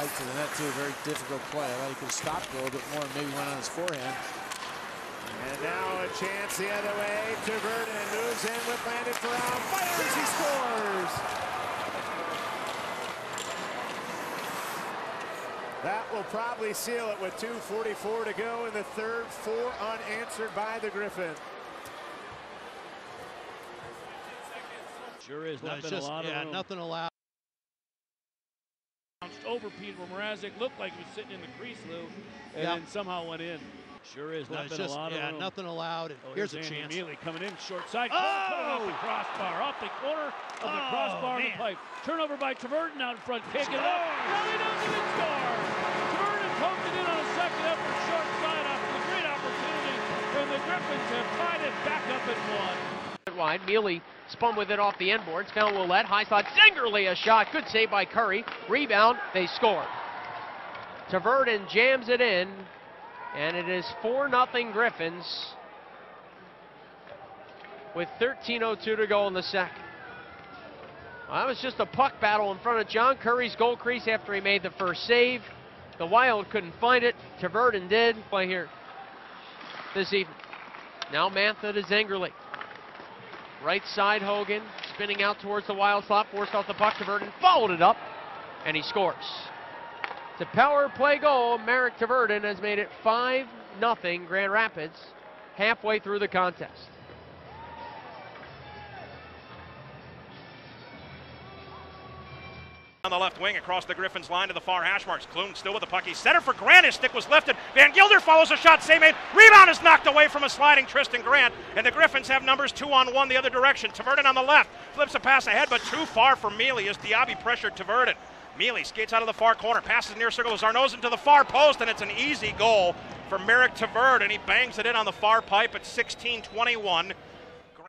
tight to the net too. Very difficult play. I thought he could have stopped a little bit more and maybe went on his forehand. And now a chance the other way. Tvrdon moves in with Landon Brown. Fires, he scores! That will probably seal it with 2.44 to go in the third. Four unanswered by the Griffin. Sure is. No, Not just, a lot yeah, of nothing allowed. Bounced over Peter Mrazek. Looked like he was sitting in the crease, Lou, and Yeah. then somehow went in. Sure is. No, Not just, a lot yeah, of nothing allowed. Oh, here's, a Andy chance. Mealy coming in short side. Oh! Off the oh! crossbar, off the corner of the Oh, crossbar in the man. pipe. Turnover by Tvrdon out in front. Pick it up. Rally doesn't even score. Tvrdon poked it in on a second effort, short side after a great opportunity, and the Griffins have tied it back up at one. Wide, Mealy spun with it off the end boards, found Willette, high slot, Zingerly a shot, good save by Curry, rebound, they score. Tvrdon jams it in, and it is 4-0 Griffins with 13.02 to go in the second. Well, that was just a puck battle in front of John Curry's goal crease after he made the first save. The Wild couldn't find it. Tvrdon did. Play here this evening. Now Mantha to Zingerly. Right side Hogan spinning out towards the wild slot, forced off the puck Tvrdon, followed it up, and he scores. A power play goal. Marek Tvrdon has made it 5 0 Grand Rapids halfway through the contest. On the left wing across the Griffins line to the far hash marks. Clune still with the puck. He's center for Grant. His stick was lifted. Van Gilder follows a shot. Same made. Rebound is knocked away from a sliding Tristan Grant. And the Griffins have numbers two on one the other direction. Tvrdon on the left. Flips a pass ahead, but too far for Mealy as Diaby pressured Tvrdon. Mealy skates out of the far corner. Passes near circle. Zarnoz to the far post, and it's an easy goal for Marek Tvrdon. He bangs it in on the far pipe at 16 21.